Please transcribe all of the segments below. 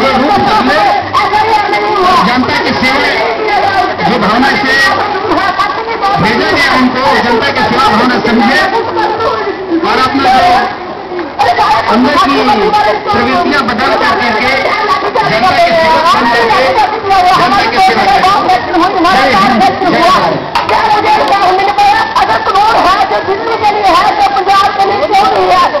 जो रूप बदले जनता की सेवा जो भावना से भेजा गया उनको जनता की सेवा भावना समझे। और अपना जो अंदर की प्रवृत्तियाँ बदल करके के जनता के सेवक बन करके जनता की सेवा जय हिंद जय भारत। अगर कानून है जो दिल्ली है पंजाब के है की है जो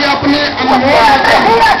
कि अपने अनमोल